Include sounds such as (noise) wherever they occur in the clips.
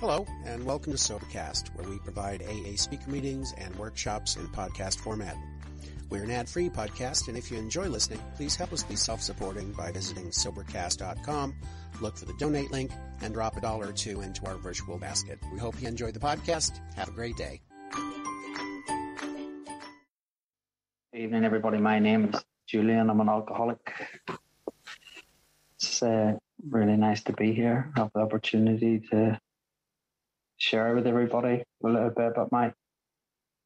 Hello, and welcome to Sobercast, where we provide AA speaker meetings and workshops in podcast format. We're an ad-free podcast, and if you enjoy listening, please help us be self-supporting by visiting Sobercast.com, look for the donate link, and drop a dollar or two into our virtual basket. We hope you enjoy the podcast. Have a great day. Evening, everybody. My name is Julian. I'm an alcoholic. It's uh, really nice to be here. Have the opportunity to share with everybody a little bit about my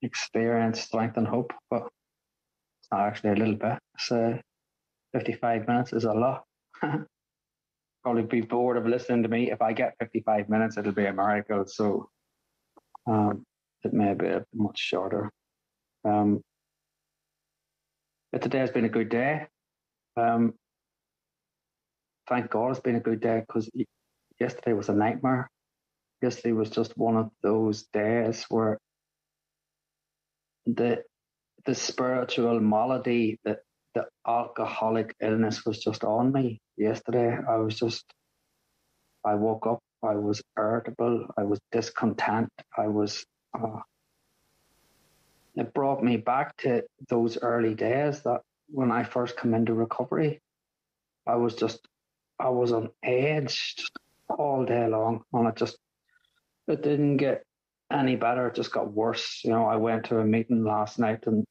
experience, strength, and hope. But it's not actually a little bit. So 55 minutes is a lot. (laughs) Probably be bored of listening to me. If I get 55 minutes, it'll be a miracle. So um, it may be much shorter. Um, but today has been a good day. Um, thank God it's been a good day because yesterday was a nightmare yesterday was just one of those days where the the spiritual malady, the the alcoholic illness was just on me yesterday. I was just I woke up, I was irritable, I was discontent, I was uh, it brought me back to those early days that when I first come into recovery, I was just I was on edge all day long and it just it didn't get any better. It just got worse. You know, I went to a meeting last night and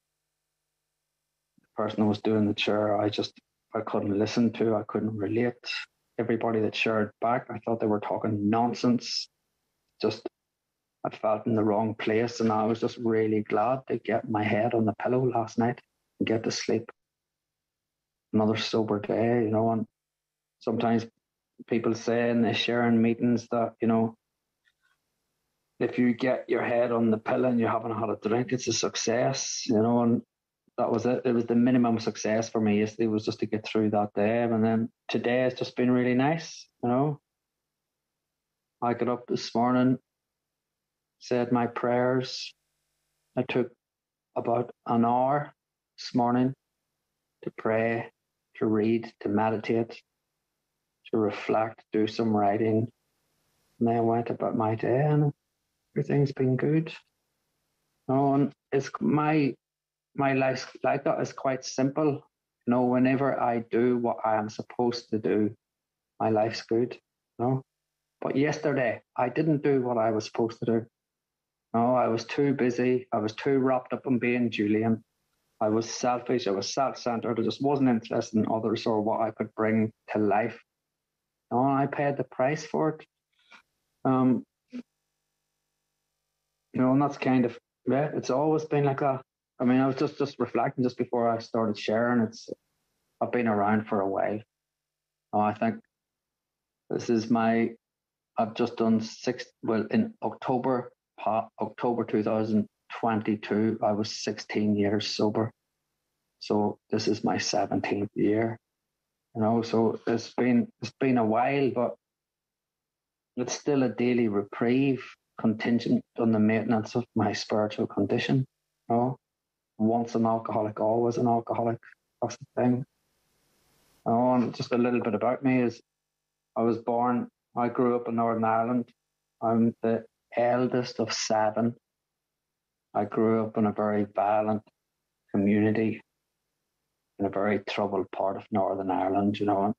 the person who was doing the chair, I just I couldn't listen to. I couldn't relate. Everybody that shared back, I thought they were talking nonsense. Just I felt in the wrong place, and I was just really glad to get my head on the pillow last night and get to sleep. Another sober day, you know. And sometimes people say in the sharing meetings that you know if you get your head on the pill and you haven't had a drink, it's a success, you know. And that was it. It was the minimum success for me. It was just to get through that day, and then today has just been really nice, you know. I got up this morning, said my prayers. I took about an hour this morning to pray, to read, to meditate, to reflect, do some writing. And then went about my day and everything's been good. No, it's my my life like that is quite simple. You know, whenever I do what I am supposed to do, my life's good. You know? But yesterday I didn't do what I was supposed to do. No, I was too busy. I was too wrapped up in being Julian. I was selfish. I was self-centered. I just wasn't interested in others or what I could bring to life. No, I paid the price for it. Um, you know, and that's kind of yeah, it's always been like that. I mean, I was just just reflecting just before I started sharing. It's I've been around for a while. Oh, I think this is my. I've just done six. Well, in October, October 2022, I was 16 years sober. So this is my 17th year. You know, so it's been it's been a while, but it's still a daily reprieve contingent on the maintenance of my spiritual condition. You know? Once an alcoholic, always an alcoholic. That's the thing. Know, and just a little bit about me is I was born, I grew up in Northern Ireland. I'm the eldest of seven. I grew up in a very violent community in a very troubled part of Northern Ireland, you know.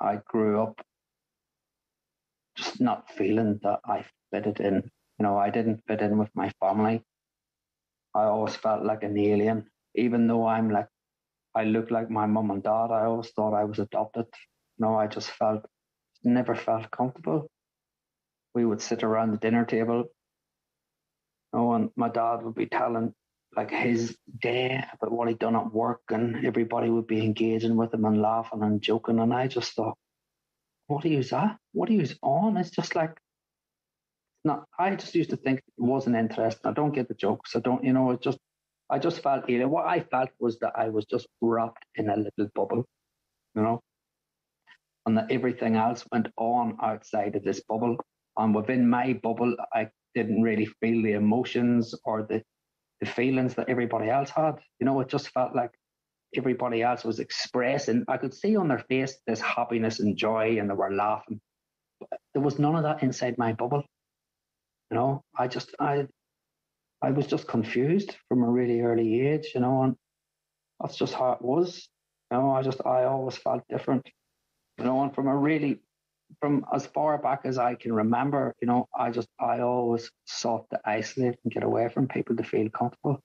I grew up just not feeling that I fitted in. You know, I didn't fit in with my family. I always felt like an alien, even though I'm like, I look like my mum and dad. I always thought I was adopted. You know, I just felt, never felt comfortable. We would sit around the dinner table. You know, and my dad would be telling like his day about what he'd done at work, and everybody would be engaging with him and laughing and joking. And I just thought, what are you at? What are you on? It's just like not. I just used to think it wasn't interesting. I don't get the jokes. I don't. You know. It just. I just felt either what I felt was that I was just wrapped in a little bubble, you know, and that everything else went on outside of this bubble. And within my bubble, I didn't really feel the emotions or the the feelings that everybody else had. You know, it just felt like everybody else was expressing. I could see on their face this happiness and joy, and they were laughing. But there was none of that inside my bubble. You know, I just I I was just confused from a really early age, you know, and that's just how it was. You know, I just I always felt different. You know, and from a really from as far back as I can remember, you know, I just I always sought to isolate and get away from people to feel comfortable.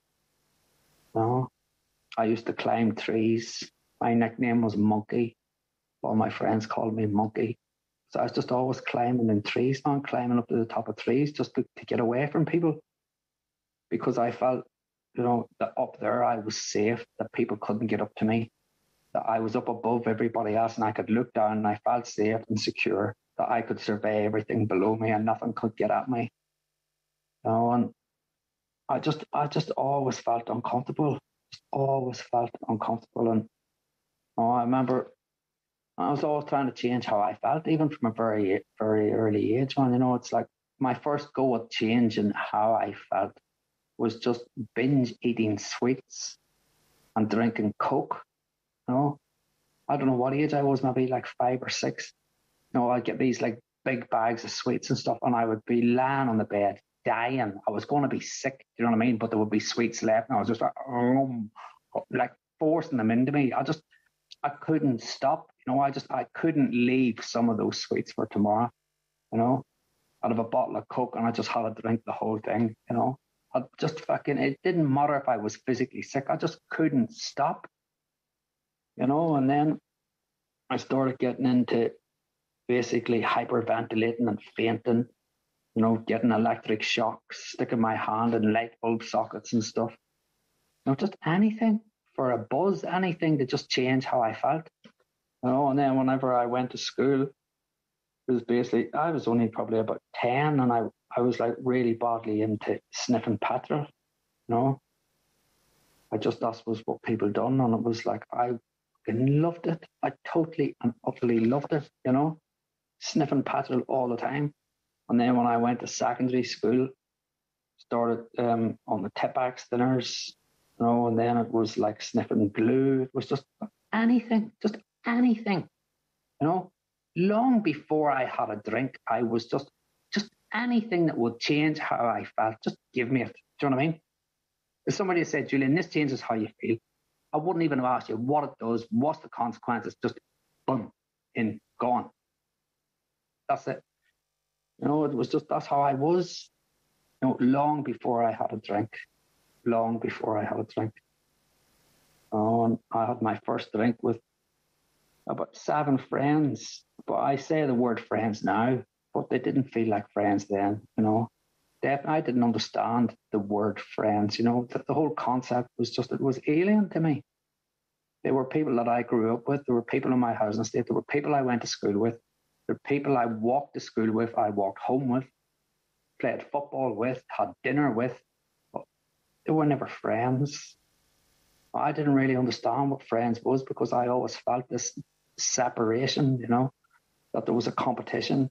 You know, I used to climb trees. My nickname was Monkey. All my friends called me Monkey. So I was just always climbing in trees now, climbing up to the top of trees just to, to get away from people. Because I felt, you know, that up there I was safe, that people couldn't get up to me, that I was up above everybody else and I could look down and I felt safe and secure, that I could survey everything below me and nothing could get at me. You know, and I just I just always felt uncomfortable. Always felt uncomfortable. And oh, I remember I was always trying to change how I felt, even from a very, very early age on. You know, it's like my first go at changing how I felt was just binge eating sweets and drinking Coke. You know, I don't know what age I was, maybe like five or six. You know, I'd get these like big bags of sweets and stuff, and I would be lying on the bed dying. I was going to be sick, you know what I mean? But there would be sweets left, and I was just like, um, like forcing them into me. I just, I couldn't stop. You know, I just, I couldn't leave some of those sweets for tomorrow. You know, out of a bottle of Coke, and I just had to drink the whole thing. You know, I just fucking. It didn't matter if I was physically sick. I just couldn't stop. You know, and then I started getting into basically hyperventilating and fainting you know, getting electric shocks, sticking my hand in light bulb sockets and stuff. You know, just anything for a buzz, anything to just change how I felt. You know, and then whenever I went to school, it was basically I was only probably about ten and I, I was like really badly into sniffing petrol, you know. I just that was what people done and it was like I loved it. I totally and utterly loved it, you know. Sniffing petrol all the time. And then when I went to secondary school, started um, on the Tipp-Ex thinners, you know, and then it was like sniffing glue. It was just anything, just anything, you know. Long before I had a drink, I was just, just anything that would change how I felt. Just give me it. Do you know what I mean? If somebody said, Julian, this changes how you feel, I wouldn't even have asked you what it does, what's the consequences. Just boom, in, gone. That's it. You know, it was just that's how I was. You know, long before I had a drink, long before I had a drink. Oh, I had my first drink with about seven friends. But I say the word friends now, but they didn't feel like friends then. You know, I didn't understand the word friends. You know, the, the whole concept was just it was alien to me. They were people that I grew up with. There were people in my housing estate. There were people I went to school with. The people I walked to school with, I walked home with, played football with, had dinner with. They were never friends. I didn't really understand what friends was because I always felt this separation, you know, that there was a competition,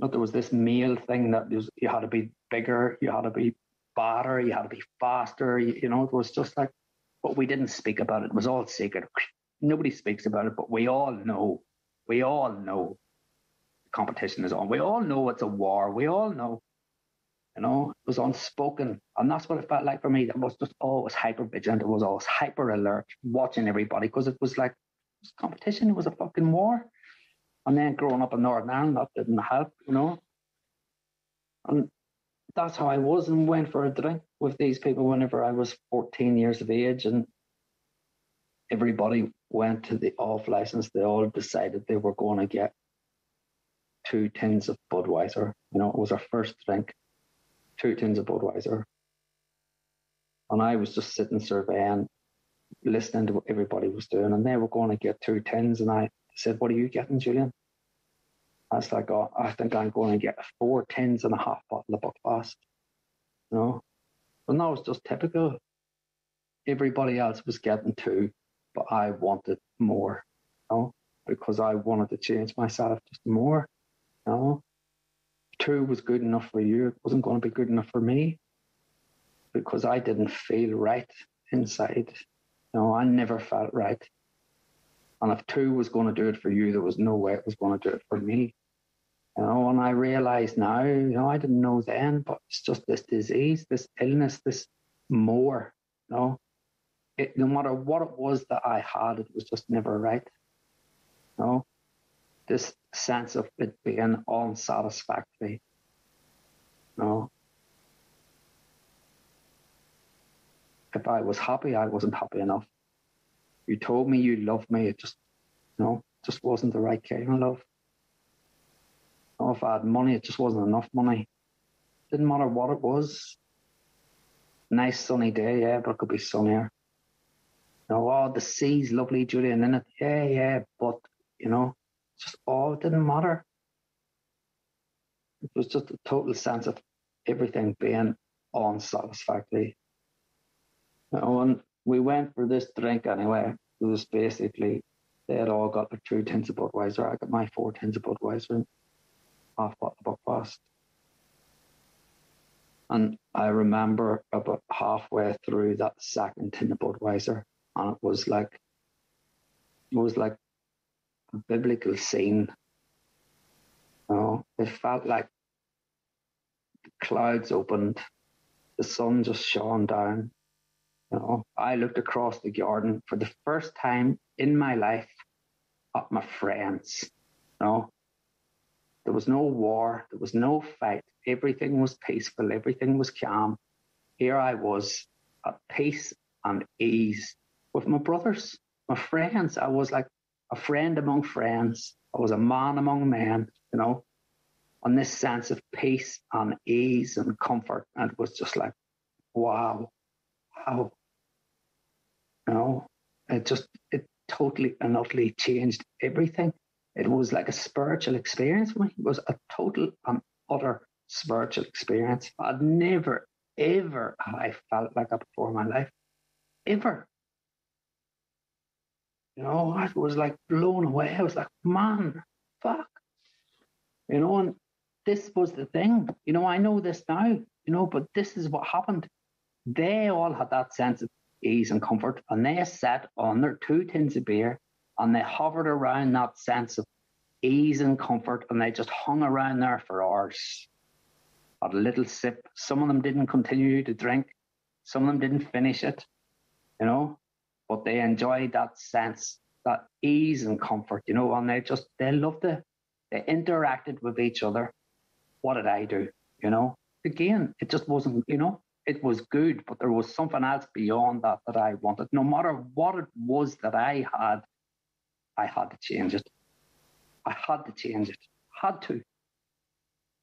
that there was this male thing that was, you had to be bigger, you had to be badder, you had to be faster, you, you know, it was just like, but we didn't speak about it. It was all secret. Nobody speaks about it, but we all know, we all know competition is on. We all know it's a war. We all know, you know, it was unspoken. And that's what it felt like for me. That was just always hyper vigilant. It was always hyper alert, watching everybody because it was like it was competition. It was a fucking war. And then growing up in Northern Ireland, that didn't help, you know. And that's how I was and went for a drink with these people whenever I was 14 years of age. And everybody went to the off license. They all decided they were going to get two tins of Budweiser. You know, it was our first drink, two tins of Budweiser. And I was just sitting surveying, listening to what everybody was doing. And they were going to get two tins. And I said, What are you getting, Julian? I was like, Oh, I think I'm going to get four tins and a half bottle of Buckfast. You know? And that was just typical. Everybody else was getting two, but I wanted more, you know, because I wanted to change myself just more. No. Two was good enough for you. It wasn't going to be good enough for me because I didn't feel right inside. No, I never felt right. And if two was going to do it for you, there was no way it was going to do it for me. You know, and I realize now, you know, I didn't know then, but it's just this disease, this illness, this more, you know. It, no matter what it was that I had, it was just never right. You know, this sense of it being unsatisfactory. No. if I was happy, I wasn't happy enough. You told me you loved me, it just, you know, just wasn't the right kind of love. Know, if I had money, it just wasn't enough money. Didn't matter what it was. Nice sunny day, yeah, but it could be sunnier. You know, oh, the sea's lovely, Julian, in it. Yeah, yeah, but, you know, just, it didn't matter. It was just a total sense of everything being unsatisfactory. You know, and we went for this drink anyway. It was basically, they had all got the two tins of Budweiser. I got my four tins of Budweiser and half bottle of Buckfast. And I remember about halfway through that second tin of Budweiser, and it was like, it was like biblical scene. You know, it felt like the clouds opened, the sun just shone down. You know, I looked across the garden for the first time in my life at my friends. You know, there was no war, there was no fight. Everything was peaceful, everything was calm. Here I was at peace and ease with my brothers, my friends. I was like a friend among friends. I was a man among men, you know, on this sense of peace and ease and comfort. And it was just like, wow, wow. You know, it just, it totally and utterly changed everything. It was like a spiritual experience for me. It was a total and utter spiritual experience. I'd never, ever I felt like that before in my life. Ever. You know, I was like blown away. I was like, man, fuck. You know, and this was the thing. You know, I know this now, you know, but this is what happened. They all had that sense of ease and comfort, and they sat on their two tins of beer and they hovered around that sense of ease and comfort, and they just hung around there for hours. Had a little sip. Some of them didn't continue to drink. Some of them didn't finish it. You know, but they enjoyed that sense, that ease and comfort, you know, and they just, they loved it. They interacted with each other. What did I do? You know, again, it just wasn't, you know, it was good, but there was something else beyond that that I wanted. No matter what it was that I had, I had to change it. I had to change it. Had to.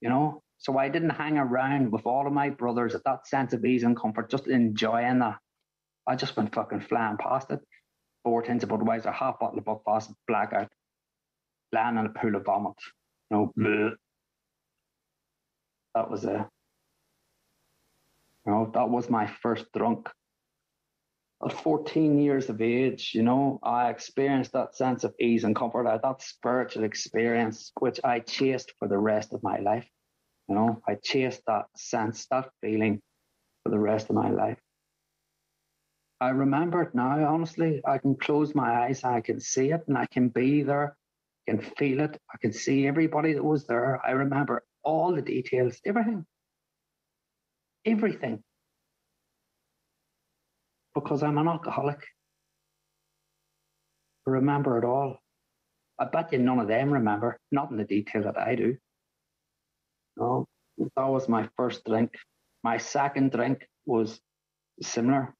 You know, so I didn't hang around with all of my brothers at that sense of ease and comfort, just enjoying that. I just went fucking flying past it. Four tins of Budweiser, a half bottle of Buckfast, blackout, lying in a pool of vomit. You know, bleh. that was a, you know, that was my first drunk. At 14 years of age, you know, I experienced that sense of ease and comfort, that spiritual experience, which I chased for the rest of my life. You know, I chased that sense, that feeling for the rest of my life. I remember it now, honestly. I can close my eyes, I can see it, and I can be there, I can feel it, I can see everybody that was there. I remember all the details, everything. Everything. Because I'm an alcoholic. I remember it all. I bet you none of them remember, not in the detail that I do. No, that was my first drink. My second drink was similar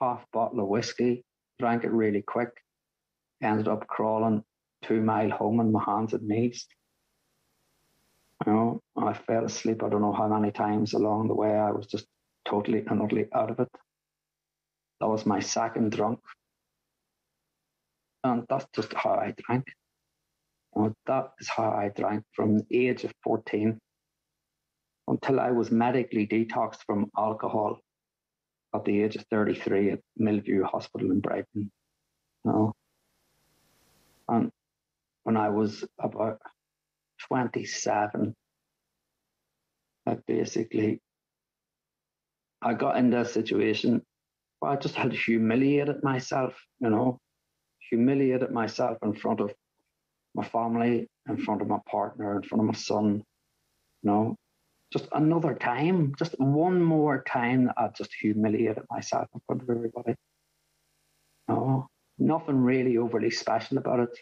half bottle of whiskey, drank it really quick, ended up crawling two mile home on my hands and knees. You know, I fell asleep. I don't know how many times along the way. I was just totally and utterly out of it. That was my second drunk. And that's just how I drank. You know, that is how I drank from the age of 14 until I was medically detoxed from alcohol at the age of 33 at Millview Hospital in Brighton. You know? And when I was about 27, I basically I got into a situation where I just had humiliated myself, you know, humiliated myself in front of my family, in front of my partner, in front of my son. You know, just another time, just one more time I just humiliated myself in front of everybody. No, nothing really overly special about it.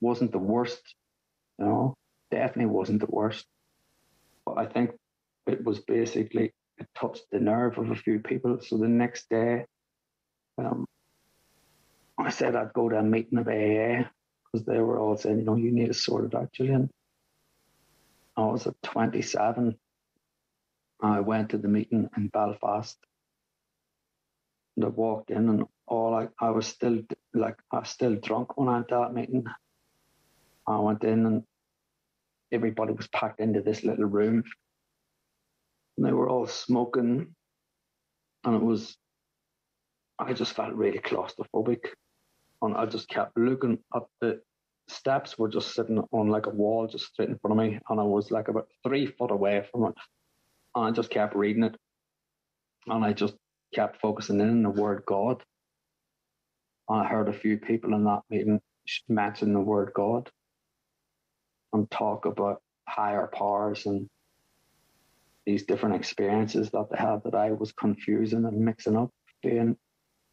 Wasn't the worst, you know, definitely wasn't the worst. But I think it was basically, it touched the nerve of a few people. So the next day, um, I said I'd go to a meeting of AA because they were all saying, you know, you need to sort it out, Julian. I was at 27. I went to the meeting in Belfast. And I walked in and all I, I was still like I was still drunk when I went to that meeting. I went in and everybody was packed into this little room. And they were all smoking. And it was I just felt really claustrophobic. And I just kept looking at the steps were just sitting on like a wall just straight in front of me and I was like about three foot away from it. And I just kept reading it. And I just kept focusing in on the word God. And I heard a few people in that meeting mention the word God and talk about higher powers and these different experiences that they had that I was confusing and mixing up. Being,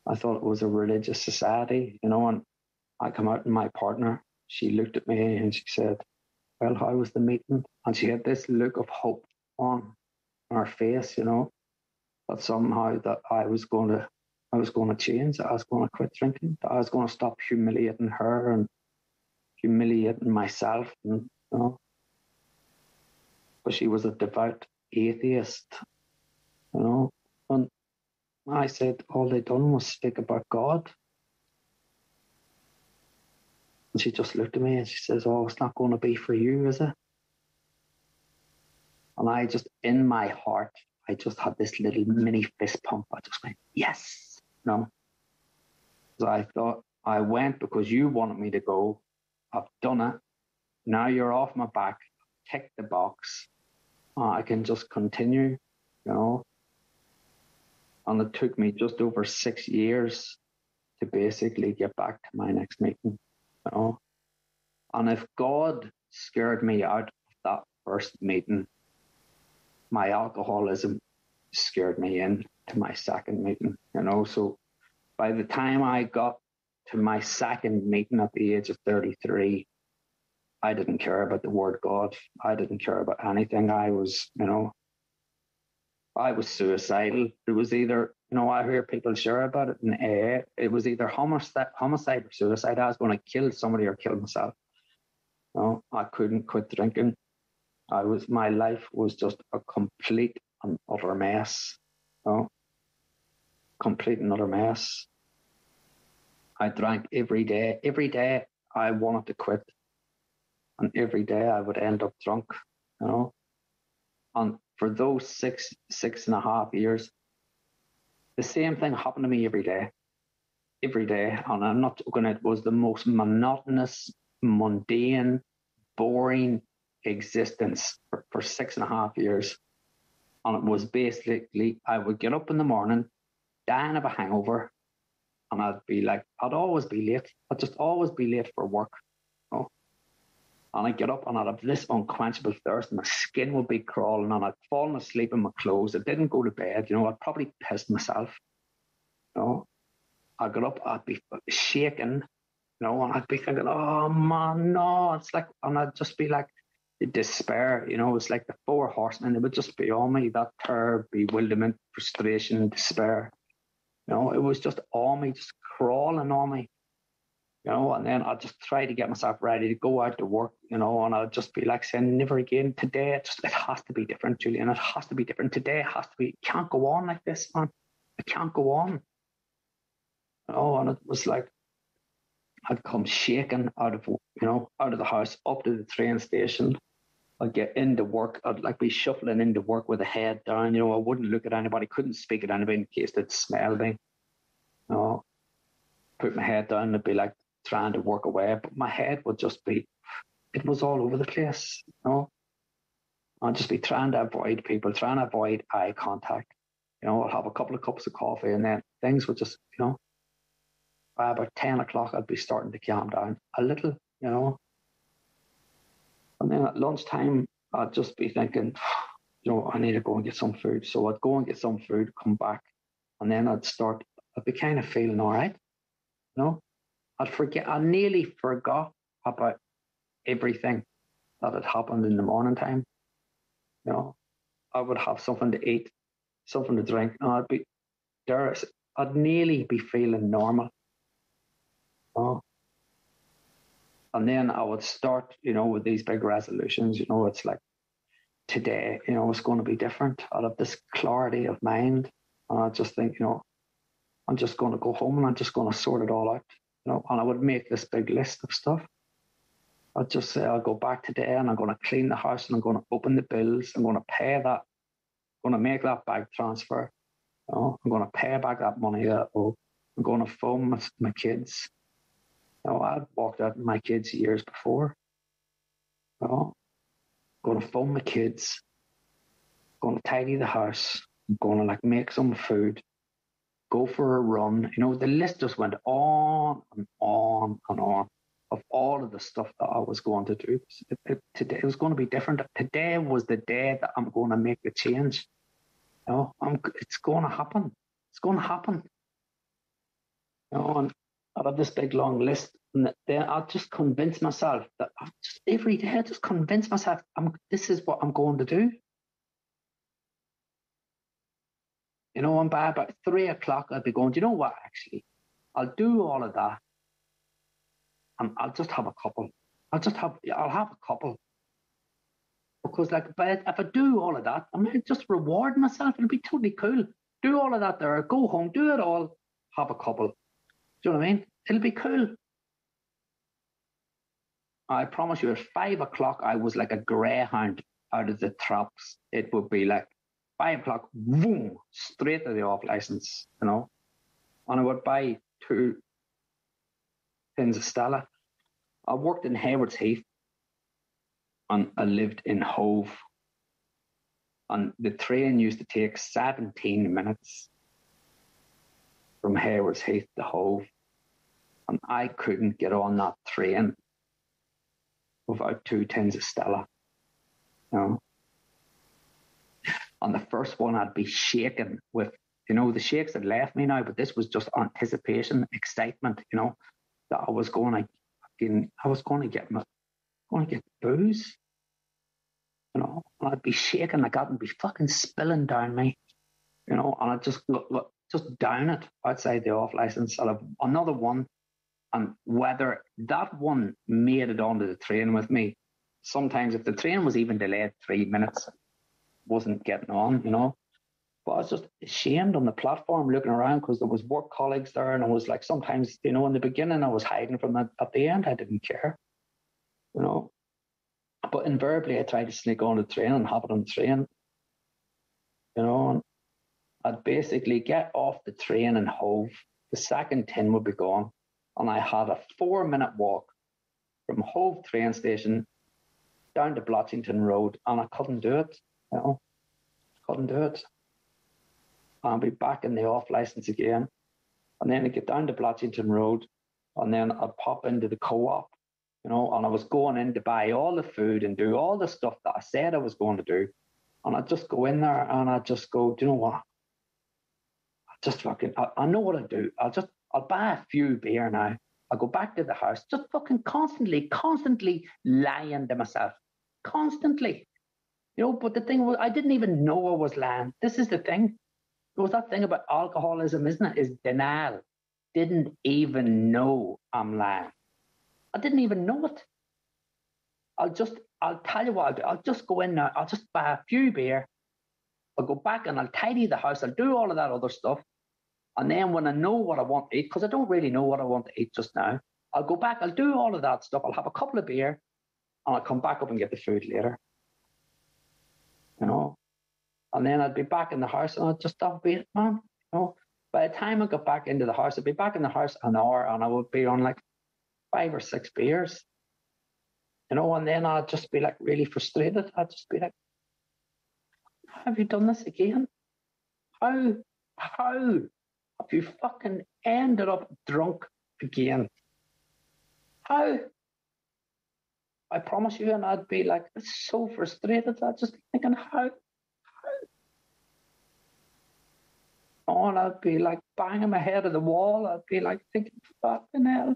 I thought it was a religious society, you know, and I come out and my partner she looked at me and she said, Well, how was the meeting? And she had this look of hope on her face, you know, that somehow that I was going to I was going to change, I was going to quit drinking, I was going to stop humiliating her and humiliating myself and you know. But she was a devout atheist, you know. And I said all they done was speak about God. And she just looked at me and she says, Oh, it's not going to be for you, is it? And I just, in my heart, I just had this little mini fist pump. I just went, Yes. No. So I thought, I went because you wanted me to go. I've done it. Now you're off my back. Tick the box. Uh, I can just continue, you know. And it took me just over six years to basically get back to my next meeting. You know? And if God scared me out of that first meeting, my alcoholism scared me in to my second meeting, you know. So by the time I got to my second meeting at the age of 33, I didn't care about the word God. I didn't care about anything. I was, you know, I was suicidal. It was either you know, I hear people share about it in AA. Eh, it was either homicide, homicide or suicide. I was going to kill somebody or kill myself. You know, I couldn't quit drinking. I was my life was just a complete and utter mess. You know, complete and utter mess. I drank every day. Every day I wanted to quit, and every day I would end up drunk. You know, and for those six six and a half years, the same thing happened to me every day, every day. And I'm not talking, it was the most monotonous, mundane, boring existence for, for six and a half years. And it was basically, I would get up in the morning, dying of a hangover, and I'd be like, I'd always be late. I'd just always be late for work. And I'd get up and I'd have this unquenchable thirst, my skin would be crawling, and I'd fallen asleep in my clothes. I didn't go to bed, you know, I'd probably pissed myself. You know, I'd get up, I'd be shaking, you know, and I'd be thinking, oh man, no, it's like, and I'd just be like, despair, you know, it's like the four horsemen, it would just be on me that terror, bewilderment, frustration, despair. You know, it was just on me, just crawling on me you know, and then I'll just try to get myself ready to go out to work, you know, and I'll just be like saying, never again today. It just it has to be different, Julian. It has to be different today. It has to be. Can't go on like this, man. It can't go on. You know, and it was like I'd come shaking out of you know out of the house up to the train station. I'd get into work. I'd like be shuffling into work with a head down. You know, I wouldn't look at anybody. Couldn't speak at anybody in case they'd smell me. You know, put my head down and be like, trying to work away, but my head would just be, it was all over the place, you know. I'd just be trying to avoid people, trying to avoid eye contact. You know, I'd have a couple of cups of coffee and then things would just, you know, by about 10 o'clock, I'd be starting to calm down a little, you know. And then at lunchtime, I'd just be thinking, you know, I need to go and get some food. So I'd go and get some food, come back, and then I'd start, I'd be kind of feeling all right. You know, I'd forget, I nearly forgot about everything that had happened in the morning time. You know, I would have something to eat, something to drink, and I'd be there. I'd nearly be feeling normal. You know? And then I would start, you know, with these big resolutions. You know, it's like today, you know, it's going to be different. I'll have this clarity of mind. And I just think, you know, I'm just going to go home and I'm just going to sort it all out. You know, and I would make this big list of stuff. I'd just say I'll go back today and I'm going to clean the house and I'm going to open the bills. I'm going to pay that. I'm going to make that bank transfer. You know, I'm going to pay back that money that oh, I'm going to phone my, my kids. You know, I'd walked out my kids years before. You know, I'm going to phone my kids. I'm going to tidy the house. I'm going to like make some food. Go for a run. You know, the list just went on and on and on of all of the stuff that I was going to do. It, it, today it was going to be different. Today was the day that I'm going to make the change. You know, I'm, it's going to happen. It's going to happen. You know, and I have this big long list, and then I'll just convince myself that i just every day I just convince myself I'm this is what I'm going to do. You know, and by about three o'clock I'll be going, do you know what actually? I'll do all of that and I'll just have a couple. I'll just have I'll have a couple. Because like but if I do all of that, I might just reward myself. It'll be totally cool. Do all of that there, go home, do it all, have a couple. Do you know what I mean? It'll be cool. I promise you, at five o'clock, I was like a greyhound out of the traps. It would be like five o'clock, boom, straight to the off license, you know. And I would buy two tins of Stella. I worked in Haywards Heath and I lived in Hove. And the train used to take 17 minutes from Haywards Heath to Hove. And I couldn't get on that train without two tins of Stella. You know? On the first one, I'd be shaking with, you know, the shakes had left me now, but this was just anticipation, excitement, you know, that I was going to fucking, I was going to get my, going to get booze, you know, and I'd be shaking like that and be fucking spilling down me, you know, and I'd just look, look, just down it outside the off license. I'll have another one, and whether that one made it onto the train with me, sometimes if the train was even delayed three minutes, wasn't getting on, you know. But I was just ashamed on the platform looking around because there was work colleagues there, and I was like, sometimes, you know, in the beginning I was hiding from that. At the end, I didn't care, you know. But invariably, I tried to sneak on the train and hop it on the train, you know. And I'd basically get off the train and Hove. The second tin would be gone, and I had a four-minute walk from Hove train station down to Blatchington Road, and I couldn't do it. You know, couldn't do it. I'll be back in the off license again. And then I get down to Blatchington Road and then I'd pop into the co-op, you know, and I was going in to buy all the food and do all the stuff that I said I was going to do. And I'd just go in there and I'd just go, do you know what? I just fucking, I, I know what I do. I'll just, I'll buy a few beer now. I'll go back to the house, just fucking constantly, constantly lying to myself. Constantly. You know, but the thing was, I didn't even know I was lying. This is the thing. There was that thing about alcoholism, isn't it? Is denial. Didn't even know I'm lying. I didn't even know it. I'll just, I'll tell you what I'll do. I'll just go in now. I'll just buy a few beer. I'll go back and I'll tidy the house. I'll do all of that other stuff. And then when I know what I want to eat, because I don't really know what I want to eat just now, I'll go back. I'll do all of that stuff. I'll have a couple of beer and I'll come back up and get the food later. You know, and then I'd be back in the house and I'd just stop being man. You know, by the time I got back into the house, I'd be back in the house an hour and I would be on like five or six beers. You know, and then I'd just be like really frustrated. I'd just be like, have you done this again? How, how have you fucking ended up drunk again? How? I promise you, and I'd be like so frustrated. I'd just thinking, how, how? and I'd be like banging my head at the wall. I'd be like thinking, fucking hell.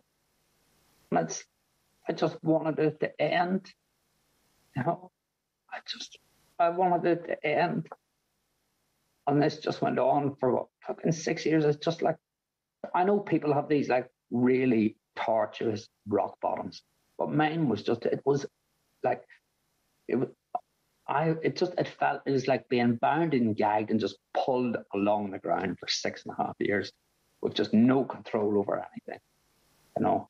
And it's, I just wanted it to end. You know, I just, I wanted it to end. And this just went on for what, fucking six years. It's just like, I know people have these like really tortuous rock bottoms, but mine was just, it was like, it was, I, it just, it felt, it was like being bound and gagged and just pulled along the ground for six and a half years with just no control over anything, you know.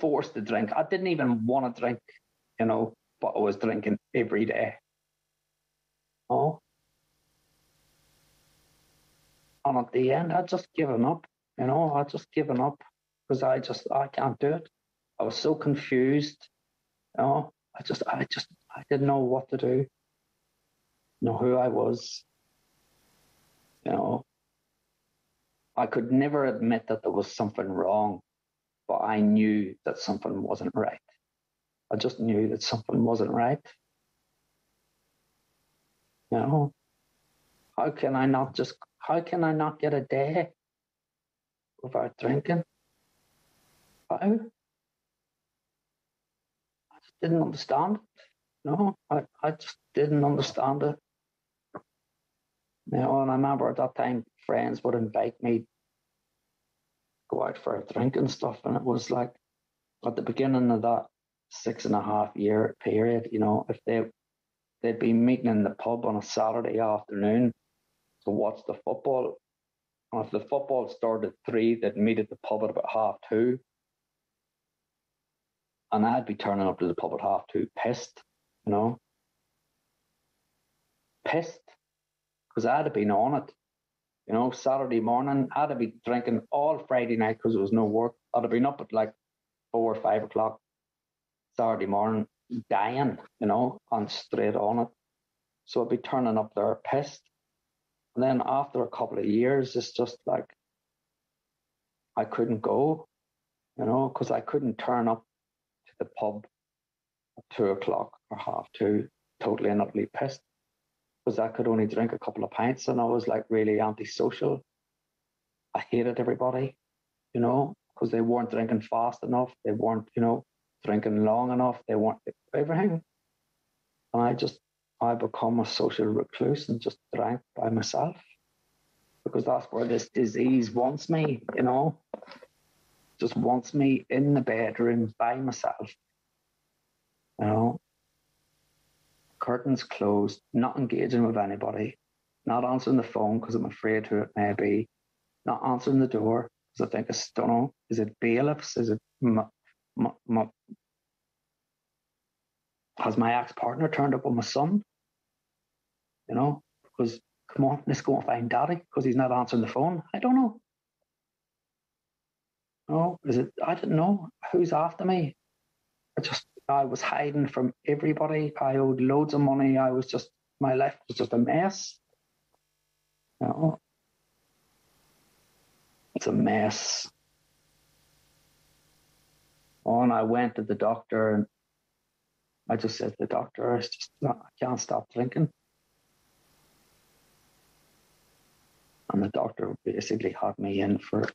Forced to drink. I didn't even want to drink, you know, but I was drinking every day. Oh. And at the end, I'd just given up, you know, I'd just given up because I just, I can't do it. I was so confused, you know, I just, I just, I didn't know what to do, know who I was, you know. I could never admit that there was something wrong, but I knew that something wasn't right. I just knew that something wasn't right. You know, how can I not just, how can I not get a day without drinking? How? I just didn't understand. No, I, I just didn't understand it. Know, and I remember at that time, friends would invite me go out for a drink and stuff. And it was like at the beginning of that six and a half year period, you know, if they they'd be meeting in the pub on a Saturday afternoon to watch the football. And if the football started at three, they'd meet at the pub at about half two. And I'd be turning up to the pub at half two, pissed, you know. Pissed. Because I'd have been on it. You know, Saturday morning, I'd have been drinking all Friday night because there was no work. I'd have been up at like four or five o'clock Saturday morning, dying, you know, and straight on it. So I'd be turning up there pissed. And then after a couple of years, it's just like I couldn't go, you know, because I couldn't turn up the pub at two o'clock or half two, totally and utterly pissed because I could only drink a couple of pints and I was like really antisocial. I hated everybody, you know, because they weren't drinking fast enough. They weren't, you know, drinking long enough. They weren't everything. And I just, I become a social recluse and just drank by myself because that's where this disease wants me, you know, just wants me in the bedroom by myself, you know, curtains closed, not engaging with anybody, not answering the phone because I'm afraid who it may be, not answering the door because I think it's, don't know, is it bailiffs? Is it, m- m- m- has my ex partner turned up on my son? You know, because come on, let's go and find daddy because he's not answering the phone. I don't know. No, is it? I don't know who's after me. I just I was hiding from everybody. I owed loads of money. I was just, my life was just a mess. You know? It's a mess. Oh, and I went to the doctor and I just said to the doctor, I just I can't stop drinking. And the doctor basically had me in for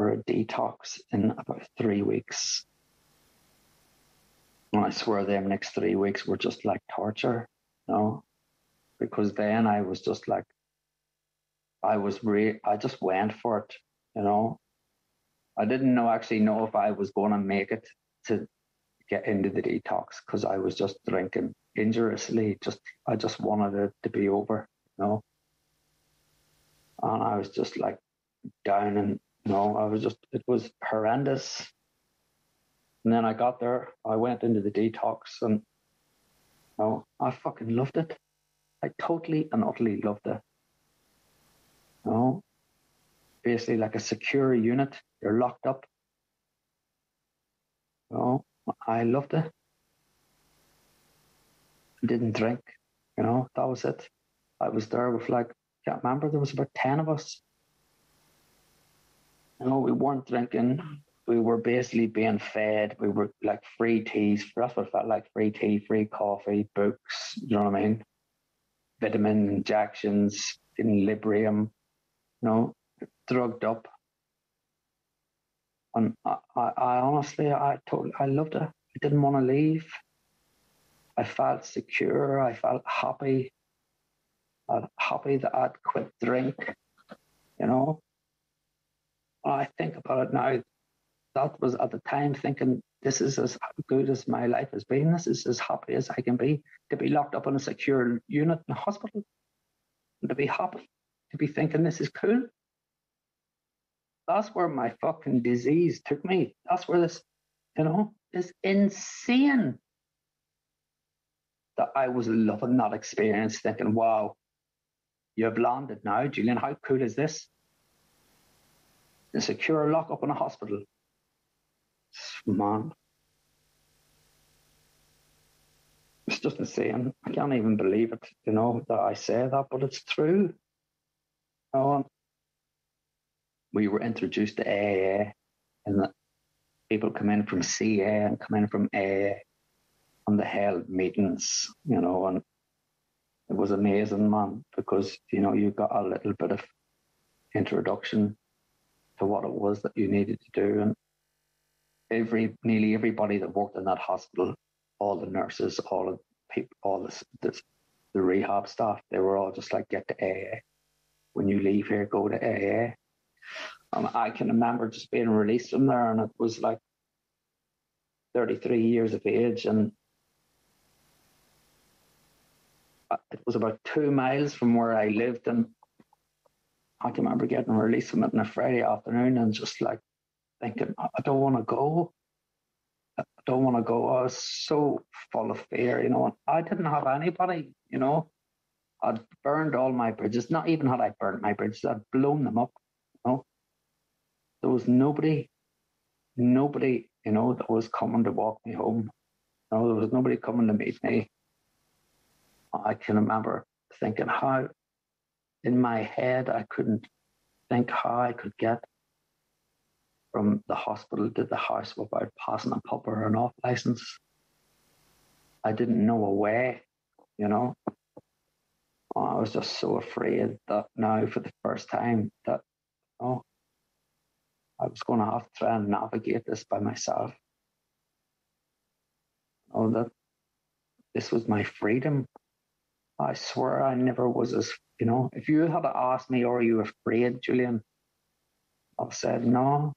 for a detox in about three weeks. And I swear them next three weeks were just like torture, you know, because then I was just like, I was re, I just went for it, you know. I didn't know actually know if I was going to make it to get into the detox because I was just drinking injuriously. Just I just wanted it to be over, you know. And I was just like down and you know, I was just it was horrendous. And then I got there, I went into the detox and oh, I fucking loved it. I totally and utterly loved it. You know, basically like a secure unit. You're locked up. You know, I loved it. I didn't drink, you know, that was it. I was there with like, can't remember, there was about 10 of us. You know, we weren't drinking, we were basically being fed. We were like free teas. That's what it felt like free tea, free coffee, books. You know what I mean? Vitamin injections, in Librium, you know, drugged up. And I, I, I honestly, I totally, I loved it. I didn't want to leave. I felt secure. I felt happy. I'm happy that I'd quit drink. You know, I think about it now that was at the time thinking this is as good as my life has been. This is as happy as I can be to be locked up in a secure unit in a hospital and to be happy, to be thinking this is cool. That's where my fucking disease took me. That's where this, you know, is insane that I was loving that experience, thinking, wow, you've landed now, Julian. How cool is this? A secure lockup in a hospital man. It's just insane. I can't even believe it, you know, that I say that, but it's true. Oh, we were introduced to AA, and the people come in from CA and come in from AA, and they held meetings, you know, and it was amazing, man, because you know you got a little bit of introduction to what it was that you needed to do, and every nearly everybody that worked in that hospital, all the nurses, all of people, all the, the, the rehab staff, they were all just like, get to AA. When you leave here, go to AA. And I can remember just being released from there, and it was like 33 years of age, and it was about two miles from where I lived, and I can remember getting released from it on a Friday afternoon, and just like thinking, I don't want to go. I don't want to go. I was so full of fear, you know. I didn't have anybody, you know. I'd burned all my bridges. Not even had I burnt my bridges, I'd blown them up, you know. There was nobody, nobody, you know, that was coming to walk me home. You know, there was nobody coming to meet me. I can remember thinking how, in my head, I couldn't think how I could get from the hospital to the house without passing a pub or an off license. I didn't know a way, you know. Oh, I was just so afraid that now, for the first time, that oh, I was going to have to try and navigate this by myself. Oh, that this was my freedom. I swear I never was as, you know, if you had asked me, are you afraid, Julian? I've said, no,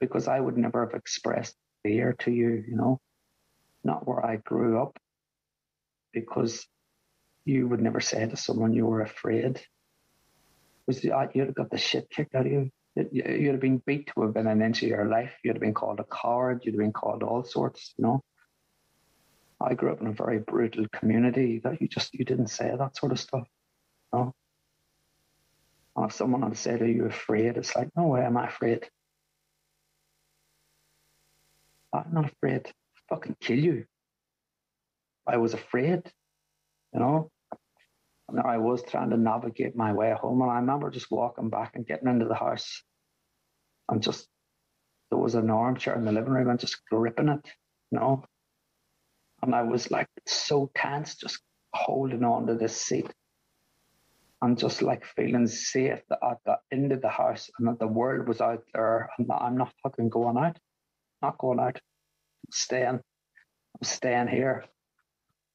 because I would never have expressed fear to you, you know, not where I grew up, because you would never say to someone you were afraid. Was you'd have got the shit kicked out of you. You'd have been beat to have been an inch of your life. You'd have been called a coward. You'd have been called all sorts, you know. I grew up in a very brutal community that you just you didn't say that sort of stuff. Know? And if someone had said, Are you afraid? It's like, no way am I afraid. I'm not afraid fucking kill you. I was afraid, you know. And I was trying to navigate my way home, and I remember just walking back and getting into the house, and just there was an armchair in the living room, and just gripping it, you know. And I was like so tense, just holding on to this seat, and just like feeling safe that I got into the house and that the world was out there, and that I'm not fucking going out not going out. I'm staying. I'm staying here.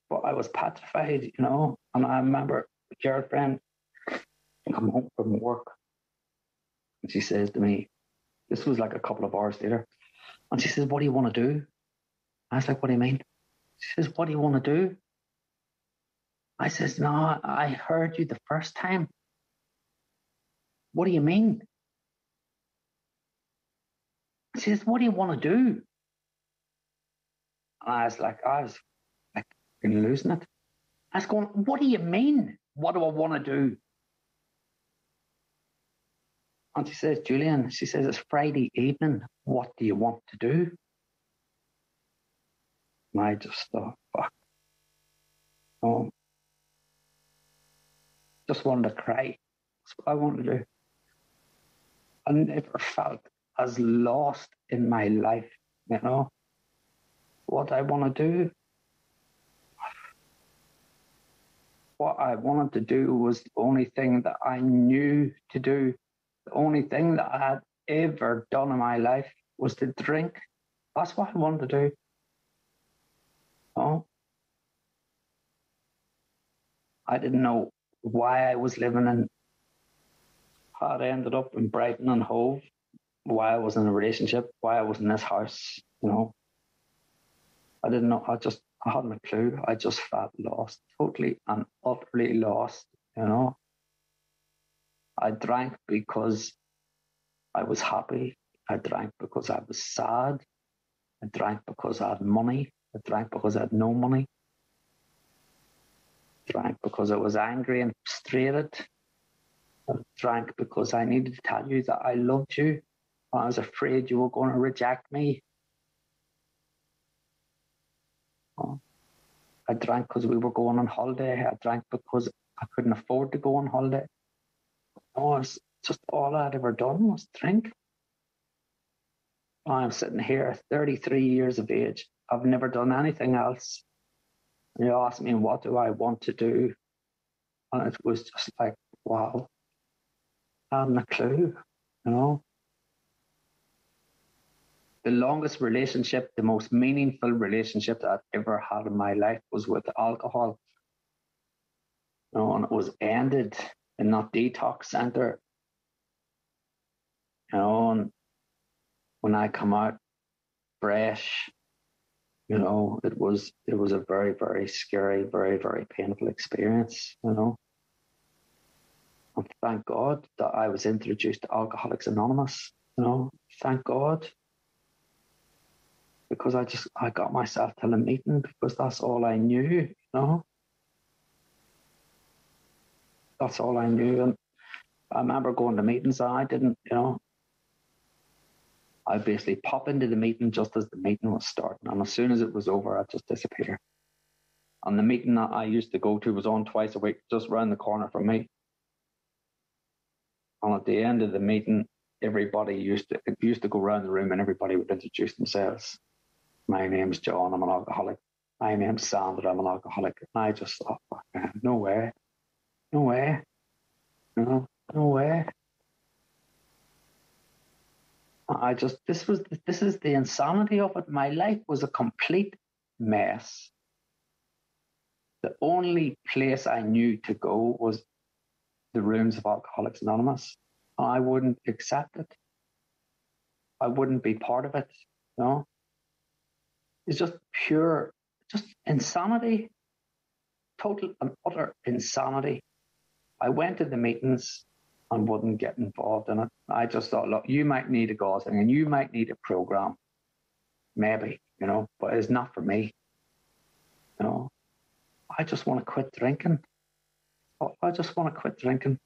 But I was petrified, you know. And I remember a girlfriend come home from work and she says to me, this was like a couple of hours later, and she says, What do you want to do? I was like, What do you mean? She says, What do you want to do? I says, No, I heard you the first time. What do you mean? She says, What do you want to do? And I was like, I was like losing it. I was going, What do you mean? What do I want to do? And she says, Julian, she says, It's Friday evening. What do you want to do? And I just thought, fuck. Oh, just wanted to cry. That's what I wanted to do. I never felt as lost in my life, you know, what I want to do. What I wanted to do was the only thing that I knew to do. The only thing that I had ever done in my life was to drink. That's what I wanted to do. Oh, I didn't know why I was living in how I ended up in Brighton and Hove, why I was in a relationship, why I was in this house, you know. I didn't know. I just, I hadn't a clue. I just felt lost, totally and utterly lost, you know. I drank because I was happy. I drank because I was sad. I drank because I had money. I drank because I had no money drank because I was angry and frustrated. I drank because I needed to tell you that I loved you. I was afraid you were going to reject me. Oh. I drank because we were going on holiday. I drank because I couldn't afford to go on holiday. Oh, it's just all I'd ever done was drink. I'm sitting here, 33 years of age. I've never done anything else you asked me, what do I want to do? And it was just like, wow, I hadn't a clue, you know. The longest relationship, the most meaningful relationship that I've ever had in my life was with alcohol. You know, and it was ended in that detox center. You know, and when I come out fresh, you know, it was it was a very, very scary, very, very painful experience, you know. And thank God that I was introduced to Alcoholics Anonymous, you know, thank God. Because I just I got myself to the meeting because that's all I knew, you know. That's all I knew. And I remember going to meetings I didn't, you know, I basically pop into the meeting just as the meeting was starting. And as soon as it was over, I'd just disappear. And the meeting that I used to go to was on twice a week, just round the corner from me. And at the end of the meeting, everybody used to used to go around the room and everybody would introduce themselves. My name's John, I'm an alcoholic. My name's Sandra, I'm an alcoholic. And I just thought, no way. No way. Know, no way. I just this was this is the insanity of it. My life was a complete mess. The only place I knew to go was the rooms of Alcoholics Anonymous. I wouldn't accept it. I wouldn't be part of it. You know? It's just pure, just insanity, total and utter insanity. I went to the meetings and wouldn't get involved in it. I just thought, look, you might need a gauzing and you might need a program, maybe, you know, but it's not for me. You know, I just want oh, to quit drinking. I just want to quit drinking.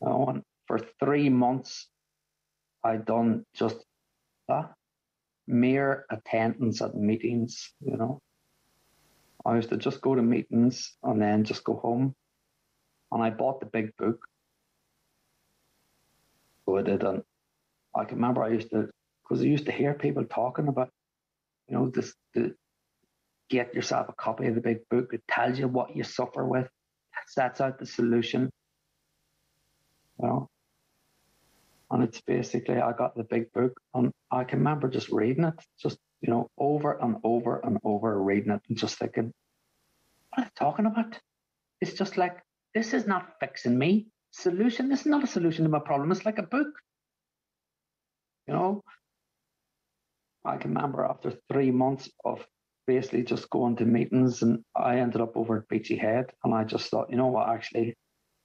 You know, and for three months, I done just that mere attendance at meetings. You know, I used to just go to meetings and then just go home and I bought the big book. So I did, and I can remember I used to, because I used to hear people talking about, you know, this, the, get yourself a copy of the big book. It tells you what you suffer with, sets out the solution. You know, and it's basically I got the big book, and I can remember just reading it, just you know, over and over and over reading it, and just thinking, what are they talking about? It's just like this is not fixing me. Solution. This is not a solution to my problem. It's like a book. You know, I can remember after three months of basically just going to meetings, and I ended up over at Beachy Head, and I just thought, you know what, actually,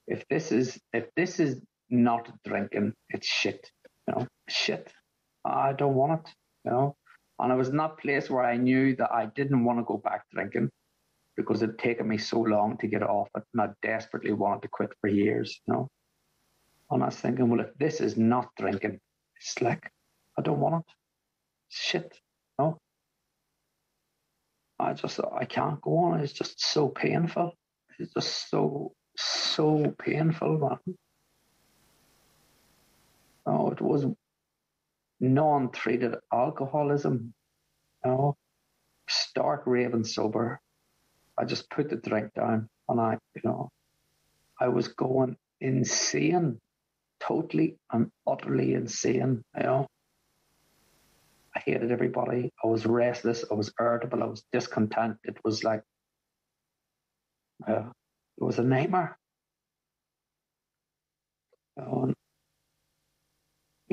if this is if this is not drinking, it's shit. You know, shit. I don't want it. You know, and I was in that place where I knew that I didn't want to go back drinking because it had taken me so long to get off it and I desperately wanted to quit for years, you know. And I was thinking, well, if this is not drinking, it's like, I don't want it. Shit, no. I just, I can't go on. It's just so painful. It's just so, so painful, man. Oh, it was non-treated alcoholism. You know, stark raving sober. I just put the drink down and I, you know, I was going insane, totally and utterly insane, you know. I hated everybody. I was restless. I was irritable. I was discontent. It was like, uh, it was a nightmare. Um,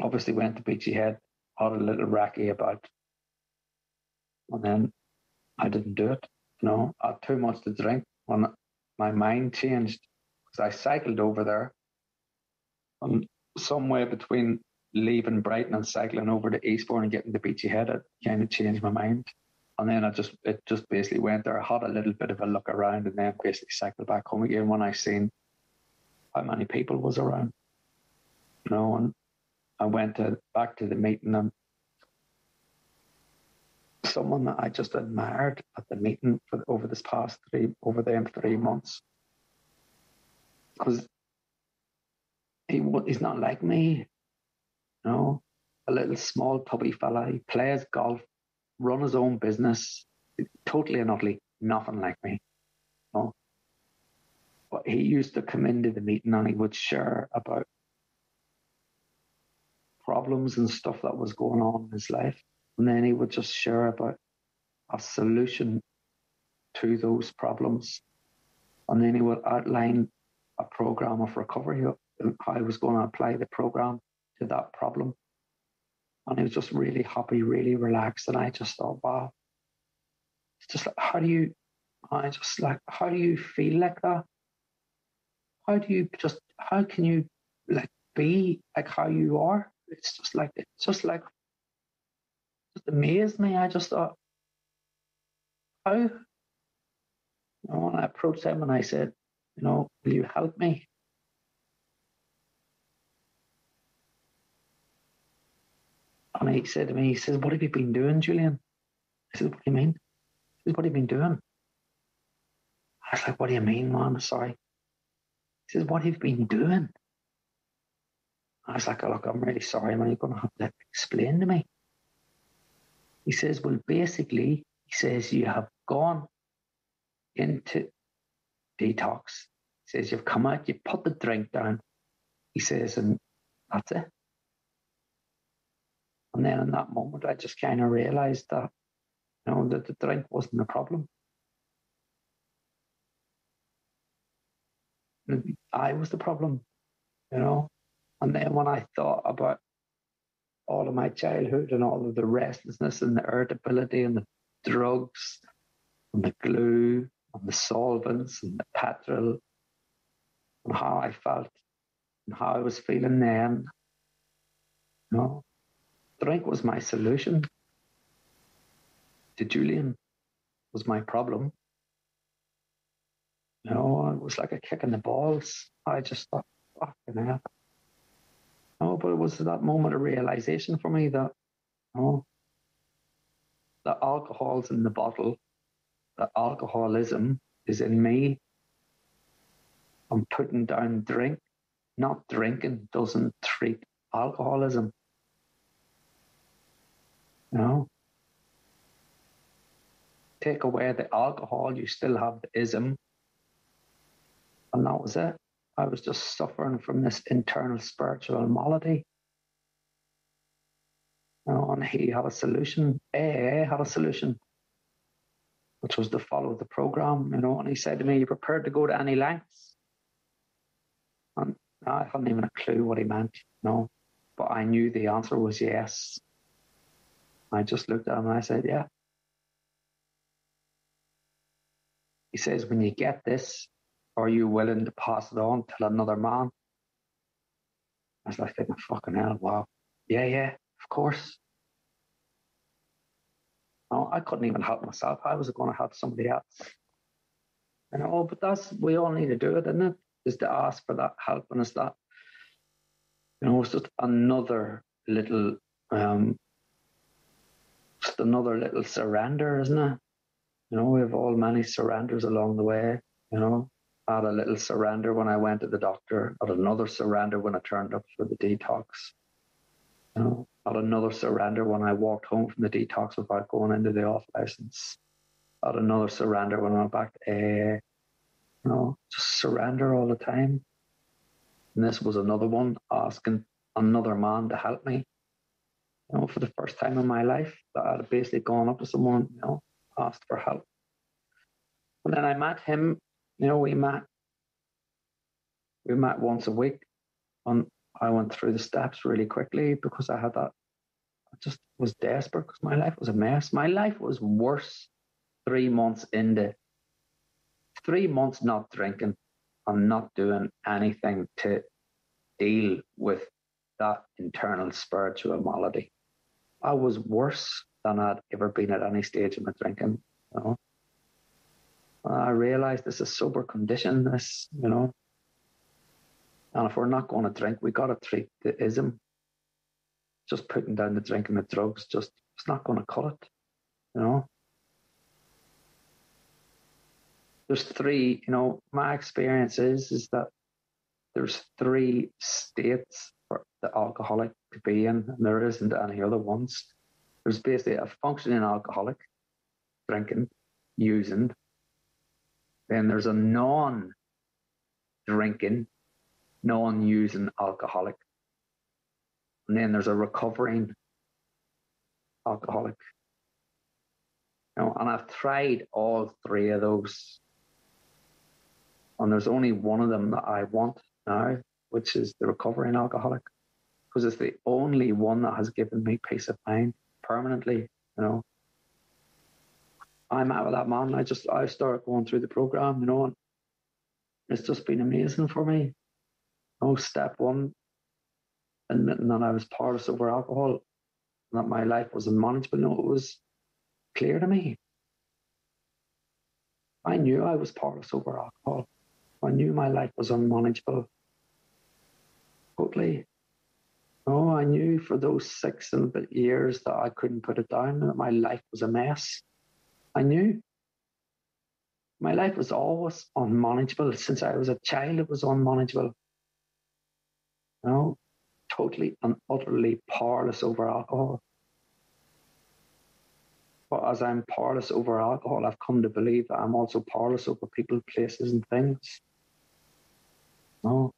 obviously went to Beachy Head, had a little racky about, and then I didn't do it. Know, I had too much to drink. When my mind changed, because I cycled over there, and somewhere between leaving Brighton and cycling over to Eastbourne and getting to Beachy Head, it kind of changed my mind. And then I just it just basically went there. I had a little bit of a look around and then basically cycled back home again when I seen how many people was around. You know, and I went to, back to the meeting and someone that I just admired at the meeting for over this past three over them three months because he he's not like me, you know, a little small tubby fella. He plays golf, run his own business, totally and utterly nothing like me. You know? But he used to come into the meeting and he would share about problems and stuff that was going on in his life. And then he would just share about a solution to those problems. And then he would outline a program of recovery, how I was going to apply the program to that problem. And he was just really happy, really relaxed. And I just thought, wow, it's just like, how do you, I just like, how do you feel like that? How do you just, how can you like be like how you are? It's just like, it's just like, amazed me. I just thought, how? You know, and I approached him and I said, you know, will you help me? And he said to me, he says, What have you been doing, Julian? I said, What do you mean? He says, What have you been doing? I was like, What do you mean, man? Sorry. He says, What have you been doing? I was like, oh, Look, I'm really sorry, man. You're going to have to explain to me. He says, Well, basically, he says, You have gone into detox. He says, You've come out, you put the drink down. He says, And that's it. And then in that moment, I just kind of realized that, you know, that the drink wasn't the problem. I was the problem, you know. And then when I thought about all of my childhood and all of the restlessness and the irritability and the drugs and the glue and the solvents and the petrol and how I felt and how I was feeling then. You know, drink was my solution. To Julian was my problem. You know, it was like a kick in the balls. I just thought, fucking hell. No, but it was that moment of realization for me that, know, the alcohol's in the bottle the alcoholism is in me. I'm putting down drink. Not drinking doesn't treat alcoholism. You know? Take away the alcohol, you still have the ism. And that was it. I was just suffering from this internal spiritual malady. You know, and he had a solution. AA had a solution which was to follow the program, you know. And he said to me, "You prepared to go to any lengths?" And I hadn't even a clue what he meant, you know, but I knew the answer was yes. I just looked at him and I said, "Yeah." He says, "When you get this, are you willing to pass it on to another man?" I was like, thinking, "Fucking hell, wow, yeah, yeah, of course." know, I couldn't even help myself. I was going to help somebody else. You know, but that's we all need to do it, isn't it? Is to ask for that help, and it's that you know, it's just another little, um, just another little surrender, isn't it? You know, we have all many surrenders along the way. You know, Had a little surrender when I went to the doctor. Had another surrender when I turned up for the detox. You know, had another surrender when I walked home from the detox without going into the off license. Had another surrender when I went back to AA. You know, just surrender all the time. And this was another one asking another man to help me. You know, for the first time in my life, that I'd basically gone up to someone, you know, asked for help. And then I met him, you know, we met we met once a week and I went through the steps really quickly because I had that I just was desperate because my life was a mess. My life was worse three months into three months not drinking and not doing anything to deal with that internal spiritual malady. I was worse than I'd ever been at any stage in my drinking. You know? Uh, I realized this is sober condition, this, you know. And if we're not going to drink, we got to treat the ism. Just putting down the drink and the drugs, just it's not going to cut it, you know. There's three, you know, my experience is is that there's three states for the alcoholic to be in, and there isn't any other ones. There's basically a functioning alcoholic, drinking, using. Then there's a non drinking, non using alcoholic. And then there's a recovering alcoholic. And I've tried all three of those. And there's only one of them that I want now, which is the recovering alcoholic, because it's the only one that has given me peace of mind permanently. You know, I'm out with that man. I just I started going through the program, you know, and it's just been amazing for me. You know, step one, admitting that I was part of sober alcohol, that my life was unmanageable. You know, it was clear to me. I knew I was part of sober alcohol. I knew my life was unmanageable. Totally. Oh, I knew for those six and a bit years that I couldn't put it down, that my life was a mess. I knew. My life was always unmanageable. Since I was a child, it was unmanageable. You know, totally and utterly powerless over alcohol. But as I'm powerless over alcohol, I've come to believe that I'm also powerless over people, places, and things. No.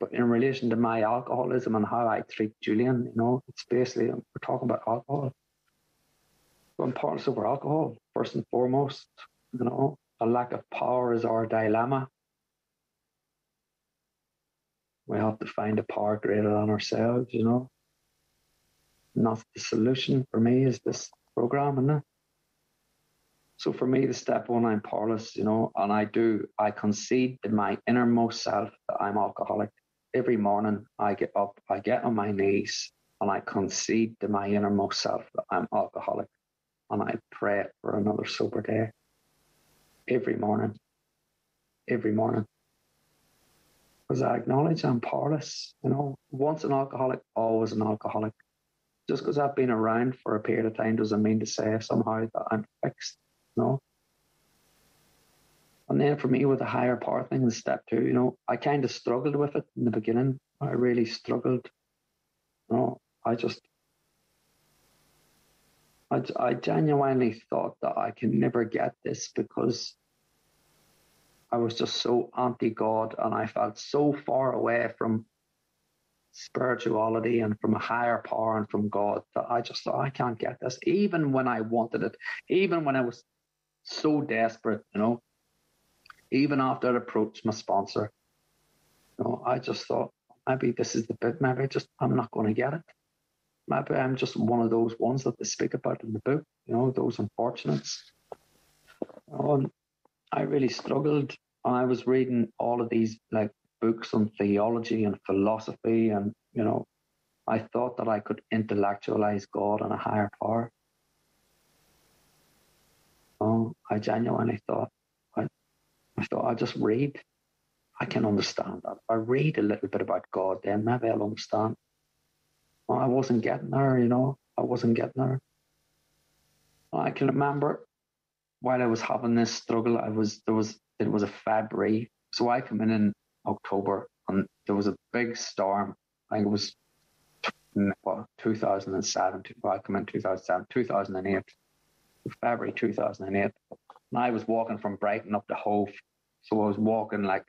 But in relation to my alcoholism and how I treat Julian, you know, it's basically, we're talking about alcohol. So I'm powerless over alcohol, first and foremost. You know, a lack of power is our dilemma. We have to find a power greater than ourselves, you know. Not the solution for me is this program, it? So for me, the step one, I'm powerless, you know, and I do, I concede to my innermost self that I'm alcoholic. Every morning I get up, I get on my knees, and I concede to my innermost self that I'm alcoholic. And I pray for another sober day. Every morning. Every morning. Because I acknowledge I'm powerless, you know. Once an alcoholic, always an alcoholic. Just because I've been around for a period of time doesn't mean to say somehow that I'm fixed know. And then for me, with the higher power thing, the step two, you know, I kind of struggled with it in the beginning. I really struggled. You know, I just, I, I genuinely thought that I can never get this because I was just so anti God and I felt so far away from spirituality and from a higher power and from God that I just thought I can't get this. Even when I wanted it, even when I was so desperate, you know. Even after I approached my sponsor, you know, I just thought maybe this is the bit. Maybe just I'm not going to get it. Maybe I'm just one of those ones that they speak about in the book. You know, those unfortunates. And I really struggled. And I was reading all of these like books on theology and philosophy, and you know, I thought that I could intellectualize God and a higher power. Oh, I genuinely thought, I, I thought I'll just read. I can understand that. If I read a little bit about God, then maybe I'll understand. I wasn't getting there, you know. I wasn't getting there. I can remember while I was having this struggle, I was there was it was a February, so I come in in October, and there was a big storm. I think it was well, 2007, well, I come in 2007, 2008, February 2008. And I was walking from Brighton up to Hove. So I was walking like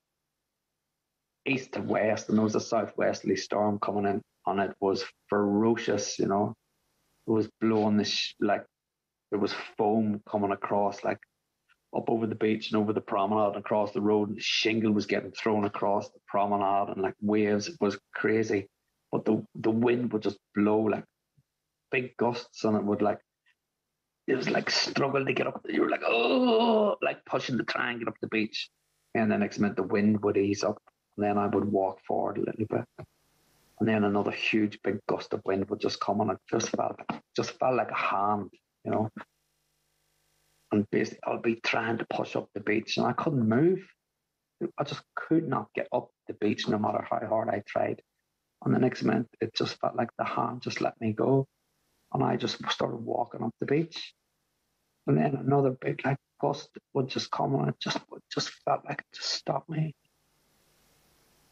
east to west, and there was a southwesterly storm coming in, and it was ferocious, you know. It was blowing this, like, there was foam coming across, like, up over the beach and over the promenade and across the road, and shingle was getting thrown across the promenade, and like waves. It was crazy. But the, the wind would just blow like big gusts, and it would like it was like struggling to get up. You were like, oh, like pushing to try and get up the beach. And the next minute, the wind would ease up. And then I would walk forward a little bit. And then another huge, big gust of wind would just come and it just felt, just felt like a hand, you know. And basically, I'll be trying to push up the beach and I couldn't move. I just could not get up the beach no matter how hard I tried. And the next minute, it just felt like the hand just let me go. And I just started walking up the beach. And then another big like gust would just come and it just it just felt like it just stopped me.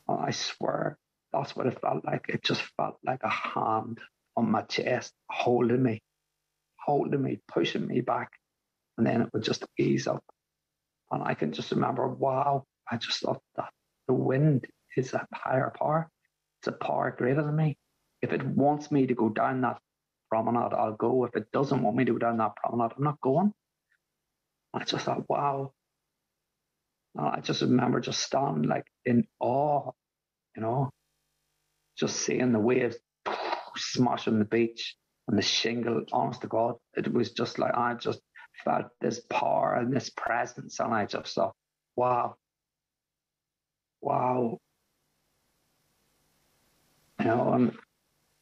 And I swear that's what it felt like. It just felt like a hand on my chest holding me, holding me, pushing me back. And then it would just ease up. And I can just remember, wow, I just thought that the wind is a higher power. It's a power greater than me. If it wants me to go down that promenade, I'll go. If it doesn't want me to go down that promenade, I'm not going. I just thought, wow. I just remember just standing like in awe, you know, just seeing the waves smashing the beach and the shingle. Honest to God, it was just like I just felt this power and this presence, and I just thought, wow, wow. You know, and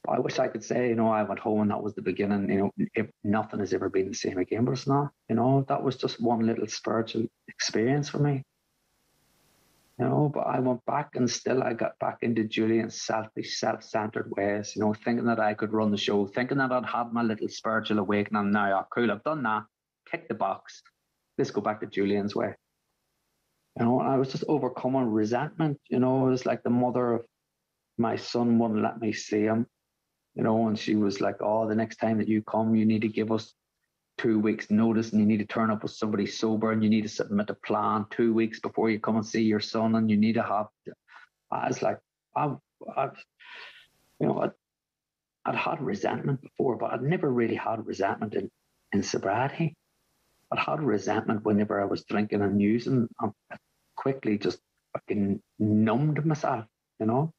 I wish I could say, you know, I went home and that was the beginning. You know, if nothing has ever been the same again, but it's not. You know, that was just one little spiritual experience for me. You know, but I went back and still I got back into Julian's selfish, self-centered ways. You know, thinking that I could run the show, thinking that I'd had my little spiritual awakening. Now, oh, cool, I've done that. Tick the box. Let's go back to Julian's way. You know, I was just overcoming resentment. You know, it was like the mother of my son wouldn't let me see him you know, and she was like, "Oh, the next time that you come, you need to give us two weeks notice, and you need to turn up with somebody sober, and you need to submit a plan two weeks before you come and see your son, and you need to have." I was like, I, I you know, I'd, I'd had resentment before, but I'd never really had resentment in in sobriety. I'd had resentment whenever I was drinking and using. I quickly just fucking numbed myself, you know.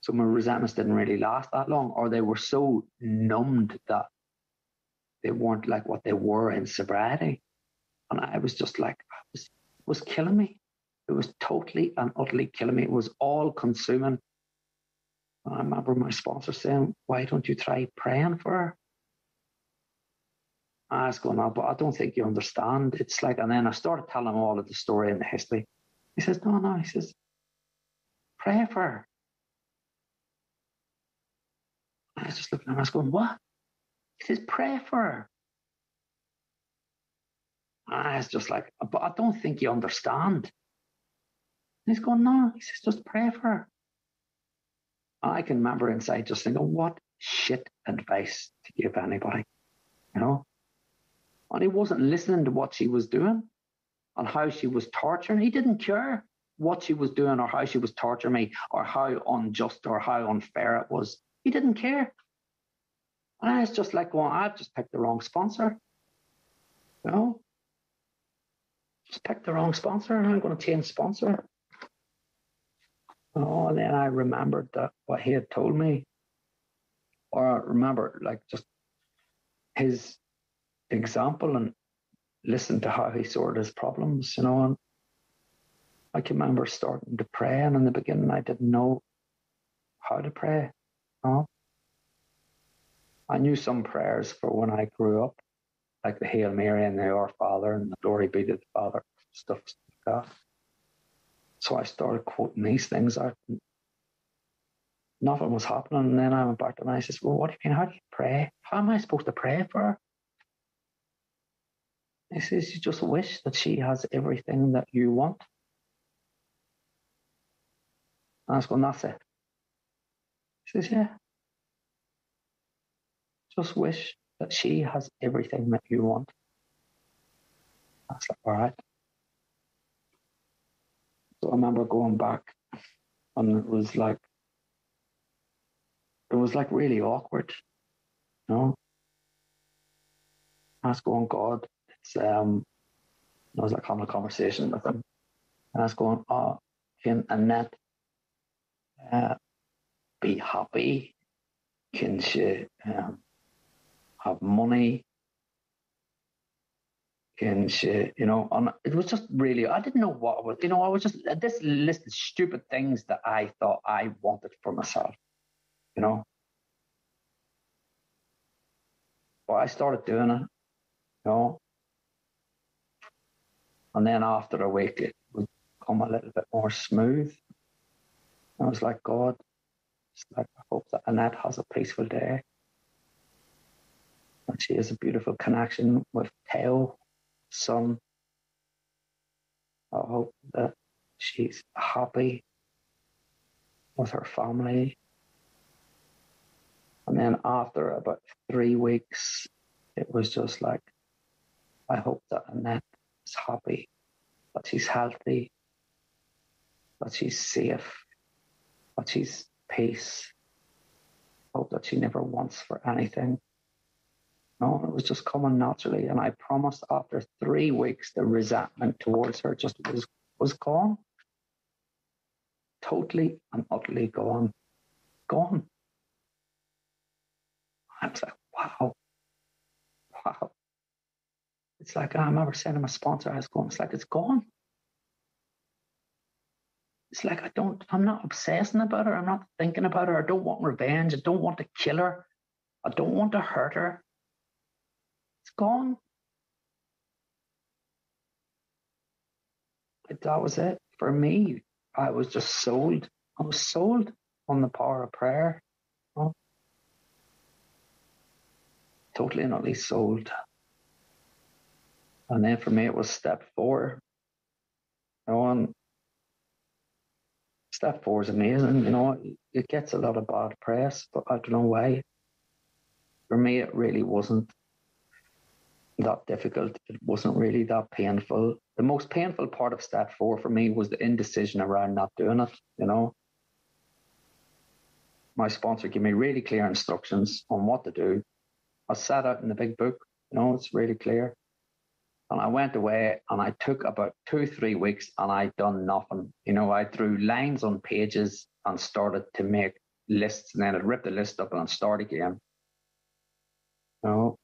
So my resentments didn't really last that long, or they were so numbed that they weren't like what they were in sobriety. And I was just like, it was, it was killing me. It was totally and utterly killing me. It was all consuming. And I remember my sponsor saying, Why don't you try praying for her? I was going, on, but I don't think you understand. It's like, and then I started telling him all of the story and the history. He says, No, no. He says, Pray for her. I was just looking at him, I was going, What? He says, Pray for her. Ah, and I was just like, But I don't think you understand. And he's going, No. He says, Just pray for her. And I can remember inside just thinking, What shit advice to give anybody, you know? And he wasn't listening to what she was doing and how she was torturing. He didn't care what she was doing or how she was torturing me or how unjust or how unfair it was. He didn't care. And it's just like, well, I've ah, just picked the wrong sponsor. You know? Just picked the wrong sponsor and I'm going to change sponsor. Oh, and then I remembered that what he had told me. Or I remember like just his example and listen to how he sorted his problems, you know. And I can remember starting to pray, and in the beginning, I didn't know how to pray. Oh, I knew some prayers for when I grew up, like the Hail Mary and the Our Father and the Glory be to the Father, stuff like that. So I started quoting these things out. Nothing was happening. And then I went back to him and I said, Well, what do you mean? How do you pray? How am I supposed to pray for her? He says, You just wish that she has everything that you want. And I was going, That's it. He says, Yeah. Just wish that she has everything that you want. Was like, all right. So I remember going back and it was like it was like really awkward, you know. I was going, God, it's um I was like having a conversation with him. And I was going, oh, can Annette uh, be happy? Can she um, have money? And she, you know, and it was just really, I didn't know what was, you know, I was just, this list of stupid things that I thought I wanted for myself, you know. But I started doing it, you know. And then after a week, it would come a little bit more smooth. I was like, God, like, I hope that Annette has a peaceful day. And she has a beautiful connection with Theo, son. I hope that she's happy with her family. And then after about three weeks, it was just like, I hope that Annette is happy, that she's healthy, that she's safe, that she's peace. Hope that she never wants for anything. No, it was just coming naturally. And I promised after three weeks, the resentment towards her just was, was gone. Totally and utterly gone. Gone. I was like, wow. Wow. It's like, I remember saying to my sponsor, I was going, it's like, it's gone. It's like, I don't, I'm not obsessing about her. I'm not thinking about her. I don't want revenge. I don't want to kill her. I don't want to hurt her. It's gone. That was it. For me, I was just sold. I was sold on the power of prayer. Oh. Totally and utterly sold. And then for me, it was step four. You know, and step four is amazing. You know, it gets a lot of bad press, but I don't know why. For me, it really wasn't that difficult. It wasn't really that painful. The most painful part of step four for me was the indecision around not doing it, you know. My sponsor gave me really clear instructions on what to do. I sat out in the big book, you know, it's really clear. And I went away and I took about two, three weeks and I done nothing. You know, I drew lines on pages and started to make lists and then I'd rip the list up and start again. You know,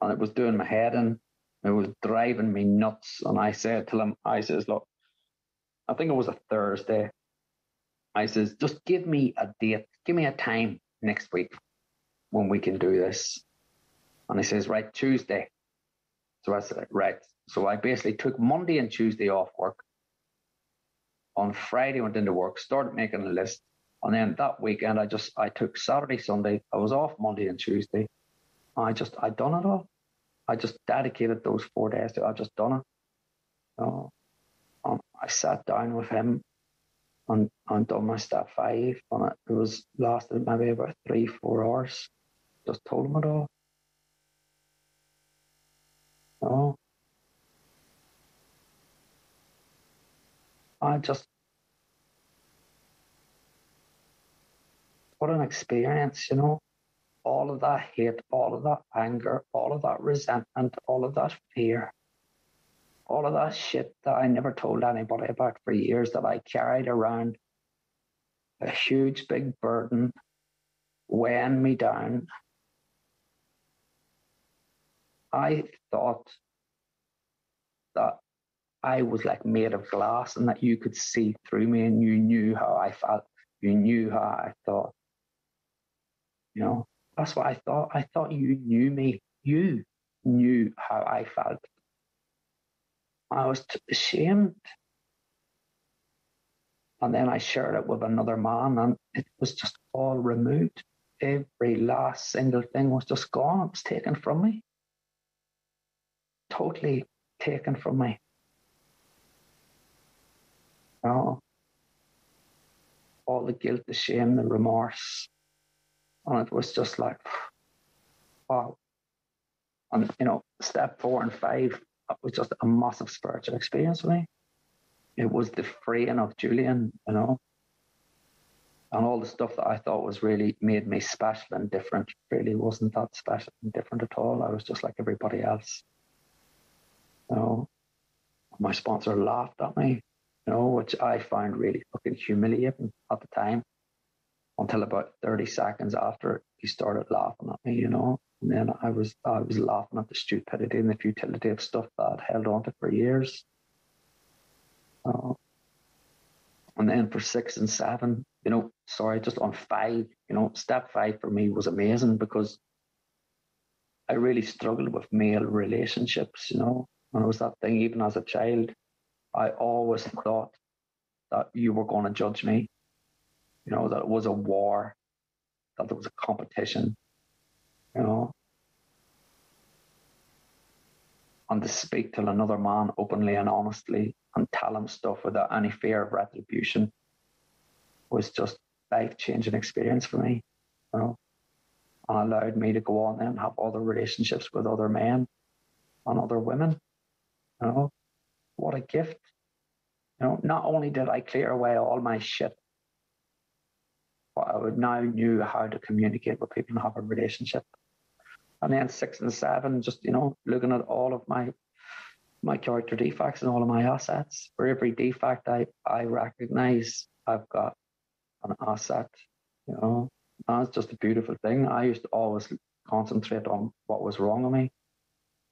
and it was doing my head in. It was driving me nuts. And I said to him, I says, look, I think it was a Thursday. I says, just give me a date, give me a time next week when we can do this. And he says, right, Tuesday. So I said, right. So I basically took Monday and Tuesday off work. On Friday, went into work, started making a list. And then that weekend, I just, I took Saturday, Sunday. I was off Monday and Tuesday. I just, I done it all. I just dedicated those four days to, I just done it. So, um, I sat down with him and, and done my step five. And it, it was lasted maybe about three, four hours. Just told him it all. I just what an experience, you know all of that hate, all of that anger, all of that resentment, all of that fear, all of that shit that I never told anybody about for years that I carried around a huge big burden weighing me down. I thought that I was like made of glass and that you could see through me and you knew how I felt. You knew how I thought. You know, that's what I thought. I thought you knew me. You knew how I felt. I was ashamed. And then I shared it with another man, and it was just all removed. Every last single thing was just gone. It was taken from me. Totally taken from me. All the guilt, the shame, the remorse, and it was just like, wow. And, you know, step four and five was just a massive spiritual experience for me. It was the freeing of Julian, you know, and all the stuff that I thought was really made me special and different really wasn't that special and different at all. I was just like everybody else. You know, my sponsor laughed at me, you know, which I found really fucking humiliating at the time. Until about 30 seconds after he started laughing at me, you know. And then I was I was laughing at the stupidity and the futility of stuff that I'd held on to for years. Uh, and then for six and seven, you know, sorry, just on five, you know, step five for me was amazing because I really struggled with male relationships, you know. And it was that thing, even as a child, I always thought that you were going to judge me, you know, that it was a war, that there was a competition, you know. And to speak to another man openly and honestly and tell him stuff without any fear of retribution was just life changing experience for me, you know, and allowed me to go on and have other relationships with other men and other women. You know, what a gift. You know, not only did I clear away all my shit, I would now knew how to communicate with people and have a relationship. And then six and seven, just you know, looking at all of my my character defects and all of my assets. For every defect I, I recognize, I've got an asset. You know, that's just a beautiful thing. I used to always concentrate on what was wrong with me.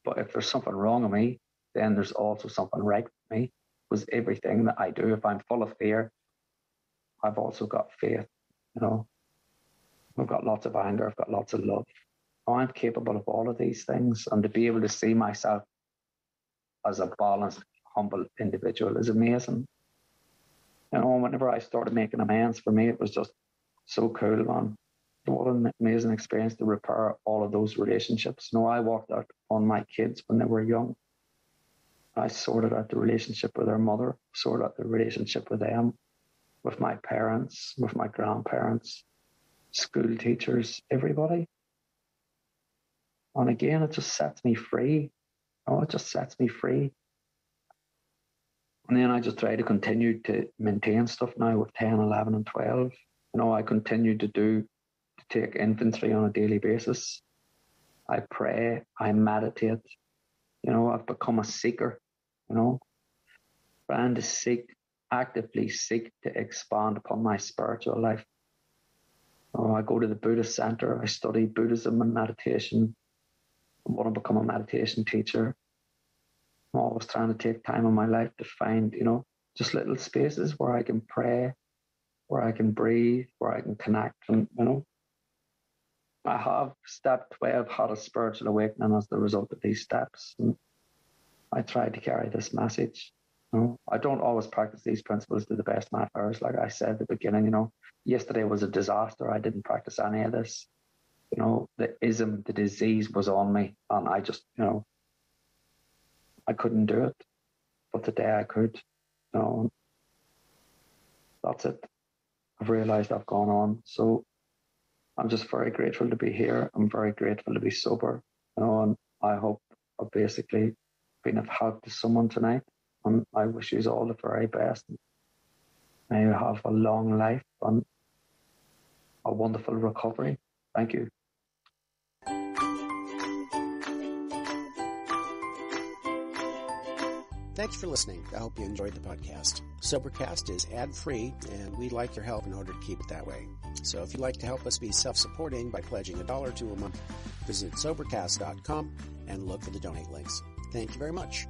But if there's something wrong with me, then there's also something right with me. Was everything that I do, if I'm full of fear, I've also got faith. You know, I've got lots of anger, I've got lots of love. I'm capable of all of these things, and to be able to see myself as a balanced, humble individual is amazing. You know, whenever I started making amends for me, it was just so cool, man. What an amazing experience to repair all of those relationships. You know, I walked out on my kids when they were young. I sorted out the relationship with their mother, sorted out the relationship with them, with my parents, with my grandparents, school teachers, everybody. And again, it just sets me free oh, it just sets me free. And then I just try to continue to maintain stuff now with 10, 11, and 12. You know, I continue to do, to take inventory on a daily basis. I pray, I meditate. You know, I've become a seeker, you know, trying to seek, actively seek to expand upon my spiritual life. I go to the Buddhist center, I study Buddhism and meditation, I want to become a meditation teacher. I'm always trying to take time in my life to find, you know, just little spaces where I can pray, where I can breathe, where I can connect. And, you know, I have step 12 had a spiritual awakening as the result of these steps. And I try to carry this message. Know, I don't always practice these principles to the best of my powers. Like I said at the beginning, you know, yesterday was a disaster. I didn't practice any of this you know, the ism, the disease was on me, and I just, you know, I couldn't do it. But today I could, you know. That's it. I've realized I've gone on. So I'm just very grateful to be here. I'm very grateful to be sober, you know, and I hope I've basically been of help to someone tonight. And I wish you all the very best. May you have a long life and a wonderful recovery. Thank you. Thanks for listening. I hope you enjoyed the podcast. Sobercast is ad free, and we'd like your help in order to keep it that way. So if you'd like to help us be self supporting by pledging a dollar to a month, visit Sobercast.com and look for the donate links. Thank you very much.